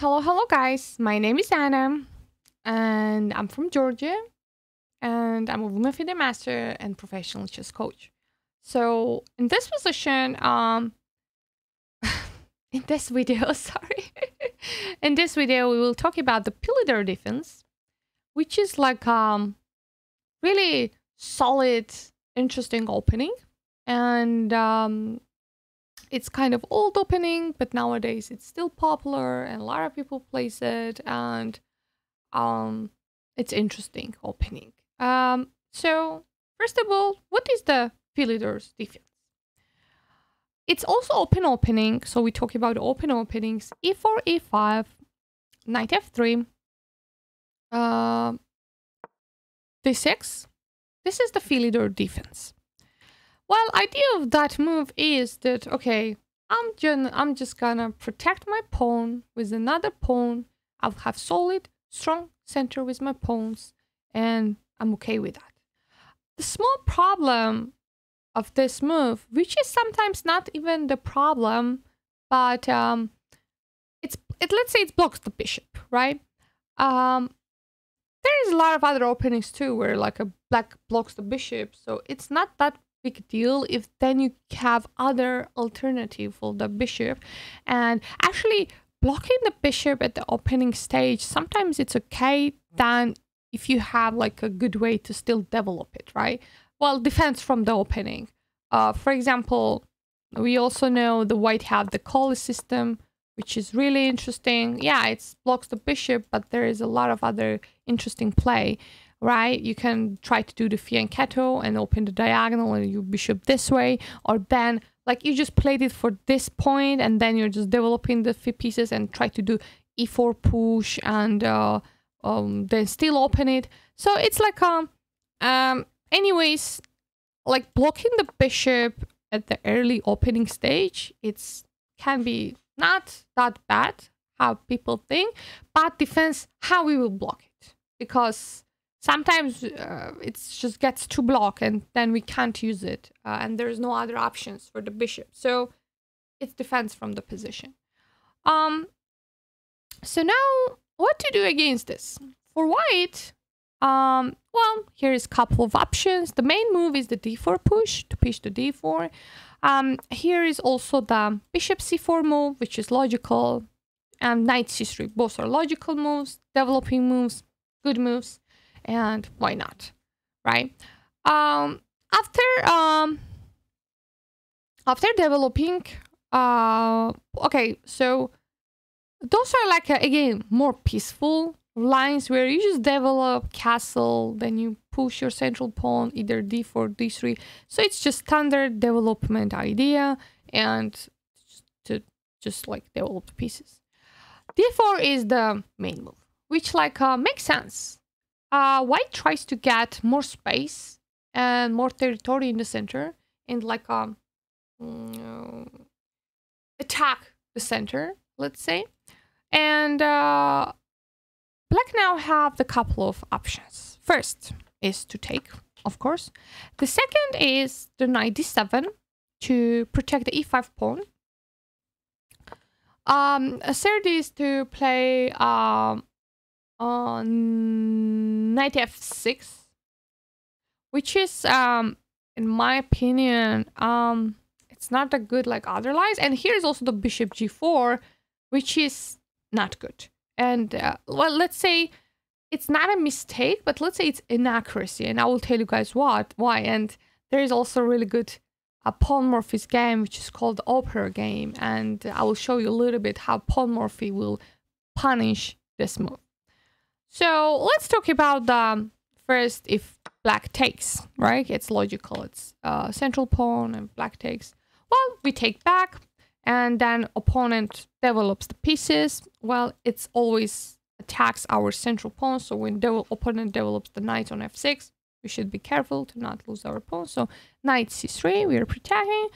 Hello, hello, guys. My name is Anna, and I'm from Georgia, and I'm a woman FIDE master and professional chess coach. So, in this position, um, in this video, sorry, in this video, we will talk about the Philidor defense, which is like um, really solid, interesting opening, and um, it's kind of old opening, but nowadays it's still popular and a lot of people plays it and um it's interesting opening. Um so first of all, what is the Philidor's defense? It's also open opening, so we talk about open openings, e4, e5, knight f3, uh, d6. This is the Philidor defense. Well, idea of that move is that okay, I'm just I'm just gonna protect my pawn with another pawn. I'll have solid, strong center with my pawns, and I'm okay with that. The small problem of this move, which is sometimes not even the problem, but um, it's it let's say it blocks the bishop, right? Um, there is a lot of other openings too where like a black blocks the bishop, so it's not that big deal if then you have other alternative for the bishop. And actually blocking the bishop at the opening stage sometimes it's okay than if you have like a good way to still develop it right? Well defense from the opening. Uh, for example we also know the white have the Colle system which is really interesting. Yeah it blocks the bishop but there is a lot of other interesting play right? You can try to do the fianchetto and open the diagonal and you bishop this way, or then like you just played it for this point and then you're just developing the pieces and try to do e4 push and uh, um, then still open it. So it's like um, um, anyways, like blocking the bishop at the early opening stage, it's can be not that bad how people think, but defense how we will block it because sometimes uh, it just gets too block and then we can't use it uh, and there's no other options for the bishop. So it's defense from the position. Um so now what to do against this? For white um well here is a couple of options. The main move is the d4 push to push the d4 um here is also the bishop c4 move which is logical. And knight c3 both are logical moves developing moves good moves and why not right? Um after um after developing uh okay so those are like uh, again more peaceful lines where you just develop castle then you push your central pawn either d4 d3 so it's just standard development idea and to just like develop the pieces. D4 is the main move which like uh, makes sense uh, white tries to get more space and more territory in the center and like um mm, attack the center, let's say. And uh, black now have the couple of options. First is to take, of course. The second is the knight d7 to protect the e5 pawn. Um, a third is to play um, on knight f6 which is um in my opinion um it's not a good like other lines. And here's also the bishop g4 which is not good. And uh, well let's say it's not a mistake but let's say it's inaccuracy and i will tell you guys what why. And there is also a really good a Paul Morphy game which is called opera game. And i will show you a little bit how Paul Morphy will punish this move so let's talk about the first if black takes, right? It's logical. It's uh, central pawn and black takes. Well, we take back and then opponent develops the pieces. Well, it's always attacks our central pawn. So when the opponent develops the knight on f6, we should be careful to not lose our pawn. So knight c3, we are protecting.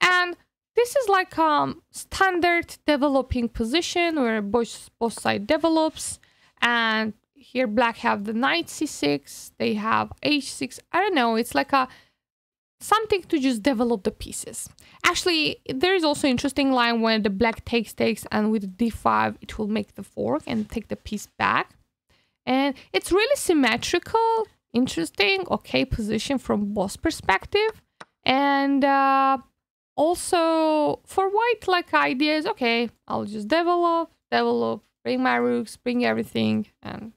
And this is like um standard developing position where both both side develops and here black have the knight c6 they have h6 i don't know it's like a something to just develop the pieces. Actually, there is also interesting line when the black takes takes and with d5 it will make the fork and take the piece back. And it's really symmetrical, interesting, okay position from boss perspective. And uh, also for white like ideas, okay, I'll just develop, develop, bring my rooks, bring everything. And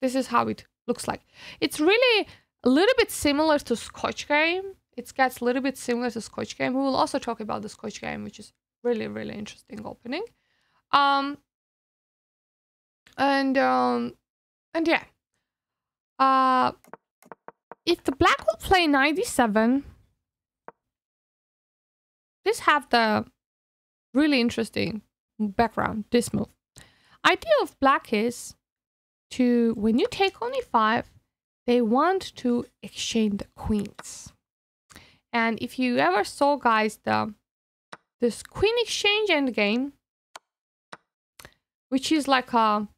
this is how it looks like. It's really a little bit similar to Scotch game. It gets a little bit similar to Scotch game. We will also talk about the Scotch game, which is really, really interesting opening. Um, and um, and yeah. Uh, if the black will play 97, this have the really interesting background, this move. Idea of black is to, when you take only five, they want to exchange the queens. And if you ever saw, guys, the this queen exchange endgame, which is like a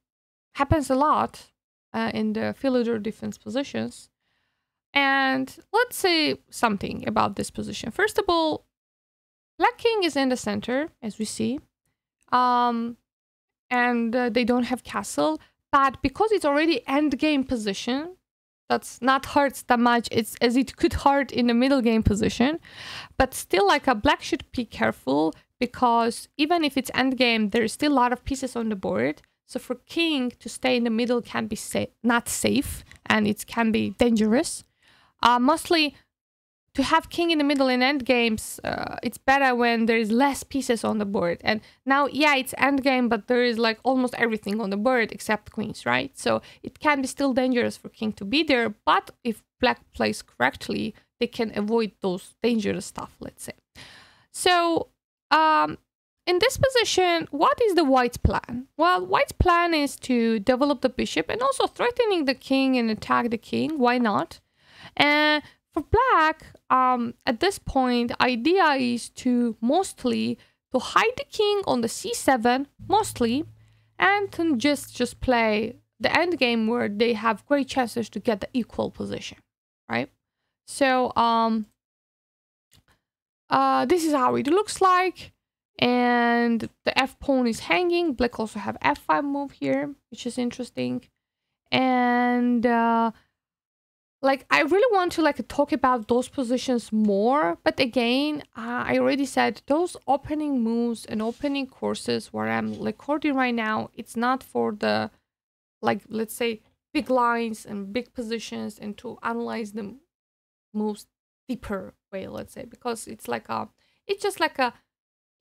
happens a lot uh, in the Philidor defense positions. And let's say something about this position. First of all, Black King is in the center, as we see. Um, and uh, they don't have castle. But because it's already end game position, that's not hurts that much it's as it could hurt in the middle game position. But still, like a black should be careful because even if it's end game, there's still a lot of pieces on the board. So for king to stay in the middle can be sa not safe and it can be dangerous. Uh, mostly to have king in the middle in end games, uh, it's better when there is less pieces on the board. And now, yeah, it's end game, but there is like almost everything on the board except queens, right? So it can be still dangerous for king to be there. But if black plays correctly, they can avoid those dangerous stuff, let's say. So um, in this position, what is the white's plan? Well, white's plan is to develop the bishop and also threatening the king and attack the king. Why not? And for black, um, at this point, idea is to mostly to hide the king on the c7, mostly, and just just play the end game where they have great chances to get the equal position, right? So um, uh, this is how it looks like and the f pawn is hanging black also have f5 move here which is interesting and uh like i really want to like talk about those positions more but again uh, i already said those opening moves and opening courses where i'm recording right now it's not for the like let's say big lines and big positions and to analyze the moves deeper way let's say because it's like a it's just like a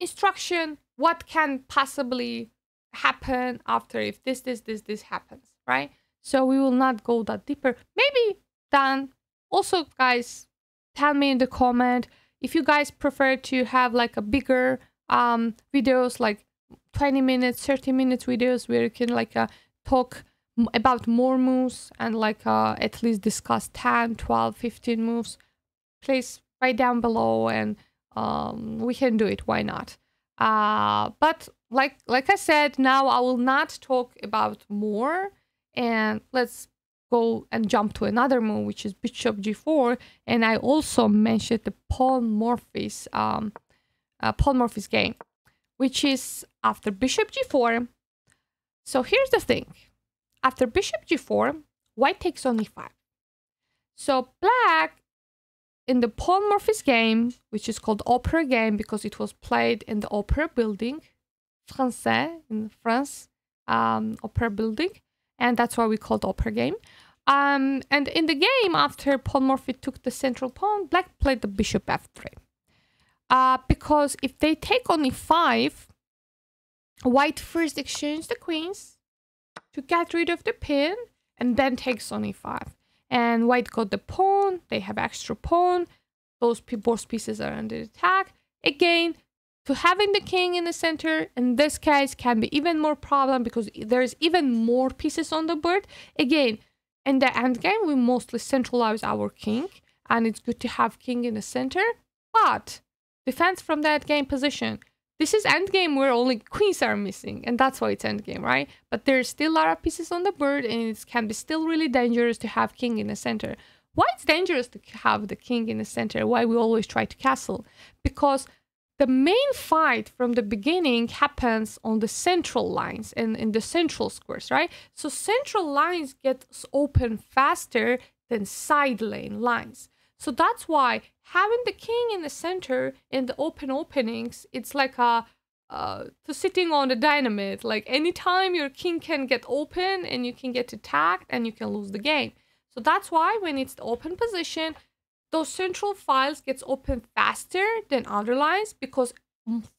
instruction what can possibly happen after if this this this this happens right? So we will not go that deeper. Maybe then also guys tell me in the comment if you guys prefer to have like a bigger um videos like 20 minutes 30 minutes videos where you can like uh, talk about more moves and like uh, at least discuss 10 12 15 moves please write down below and um, we can do it. Why not? Uh, but like like I said, now I will not talk about more. And let's go and jump to another move, which is bishop g4. And I also mentioned the Paul Morphy's um, uh, Morphy's game, which is after bishop g4. So here's the thing. After bishop g4, white takes only 5. So black in the Paul Morphy's game, which is called Opera Game because it was played in the Opera Building, Français in France, um, Opera Building, and that's why we called Opera Game. Um, and in the game, after Paul Morphy took the central pawn, Black played the Bishop f3. Uh, because if they take only five, White first exchange the queens to get rid of the pin, and then takes only five and white got the pawn they have extra pawn those both pieces are under attack again to having the king in the center in this case can be even more problem because there's even more pieces on the board again in the end game we mostly centralize our king and it's good to have king in the center but defense from that game position this is endgame where only queens are missing, and that's why it's endgame, right? But there's still a lot of pieces on the board, and it can be still really dangerous to have king in the center. why it's dangerous to have the king in the center, why we always try to castle. Because the main fight from the beginning happens on the central lines and in the central squares, right? So central lines get open faster than side lane lines. So that's why having the king in the center in the open openings, it's like a uh, sitting on the dynamite. Like anytime your king can get open and you can get attacked and you can lose the game. So that's why when it's the open position, those central files gets open faster than other lines because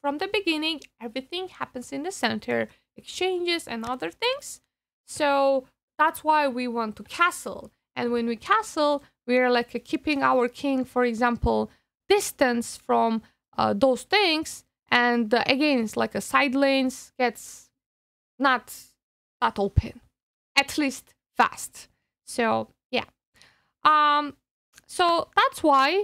from the beginning, everything happens in the center, exchanges and other things. So that's why we want to castle. And when we castle, we are like keeping our king, for example, distance from uh, those things. And uh, again, it's like a side lanes gets not that open, at least fast. So yeah. um, so that's why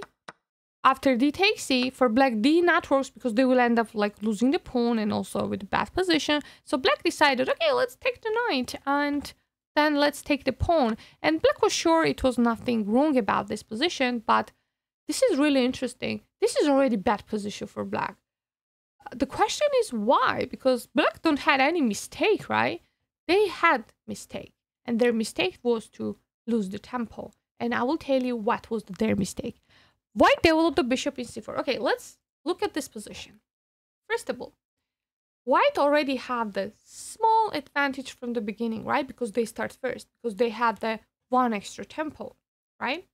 after d takes c for black d not works because they will end up like losing the pawn and also with bad position. So black decided, okay, let's take the knight and then let's take the pawn. And black was sure it was nothing wrong about this position, but this is really interesting. This is already bad position for black. The question is why? Because black don't had any mistake, right? They had mistake, and their mistake was to lose the tempo and I will tell you what was their mistake. White developed the bishop in c4. Okay, let's look at this position. First of all, white already have the small advantage from the beginning, right? Because they start first, because they have the one extra tempo, right?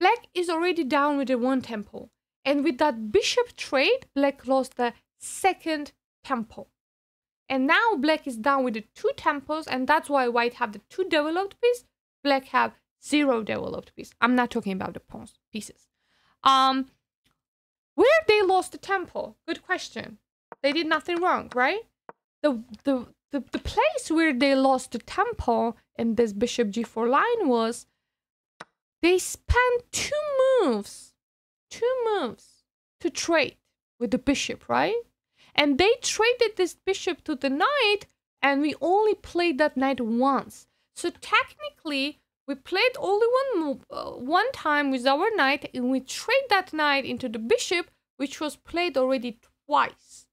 Black is already down with the one tempo. And with that bishop trade, black lost the second tempo. And now black is down with the two tempos, and that's why white have the two developed piece, black have Zero developed piece. I'm not talking about the pawns pieces. Um, where they lost the tempo? Good question. They did nothing wrong, right? The the the, the place where they lost the tempo in this bishop g4 line was they spent two moves, two moves to trade with the bishop, right? And they traded this bishop to the knight, and we only played that knight once. So technically, we played only one move, uh, one time with our knight, and we trade that knight into the bishop, which was played already twice.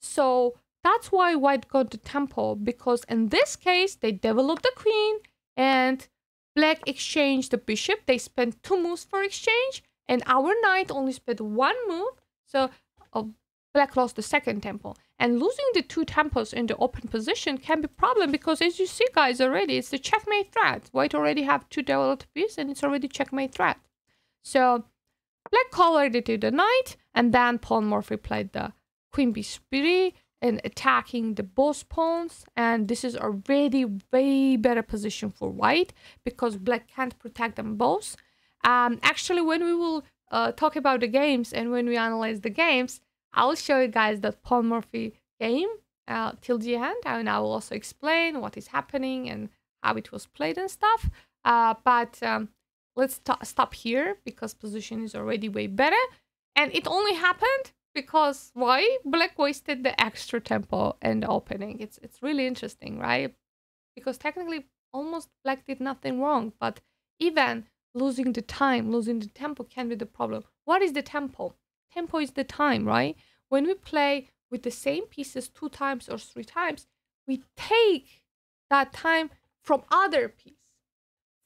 So that's why white got the tempo, because in this case, they developed the queen, and black exchanged the bishop. They spent two moves for exchange, and our knight only spent one move. So uh, black lost the second tempo. And losing the two tempos in the open position can be problem because as you see guys already, it's the checkmate threat. White already have two developed pieces and it's already checkmate threat. So black colored it to the knight and then Paul Morphy played the queen b3 and attacking the both pawns and this is already way better position for white because black can't protect them both. Um, actually, when we will uh, talk about the games and when we analyze the games, I'll show you guys the Paul Morphy game uh, till the end and I will also explain what is happening and how it was played and stuff. Uh, but um, let's stop here because position is already way better. And it only happened because why? Black wasted the extra tempo and opening. It's, it's really interesting, right? Because technically almost black did nothing wrong, but even losing the time, losing the tempo can be the problem. What is the tempo? Tempo is the time, right? When we play with the same pieces two times or three times, we take that time from other piece.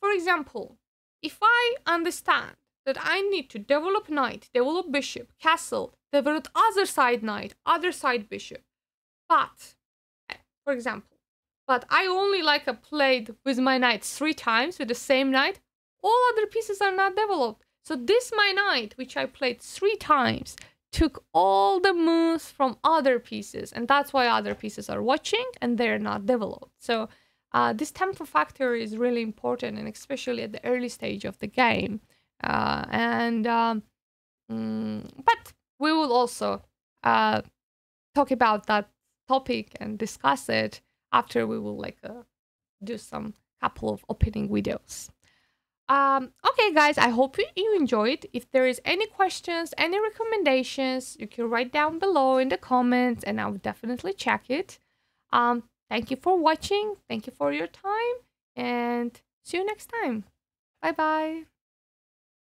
For example, if I understand that I need to develop knight, develop bishop, castle, develop other side knight, other side bishop, but, eh, for example, but I only like a played with my knight three times with the same knight, all other pieces are not developed. So this my knight, which I played three times, took all the moves from other pieces. And that's why other pieces are watching and they're not developed. So uh, this tempo factor is really important and especially at the early stage of the game. Uh, and um, mm, but we will also uh, talk about that topic and discuss it after we will like uh, do some couple of opening videos. Um, okay, guys, I hope you enjoyed. If there is any questions, any recommendations, you can write down below in the comments and I will definitely check it. Um, thank you for watching. Thank you for your time and see you next time. Bye-bye.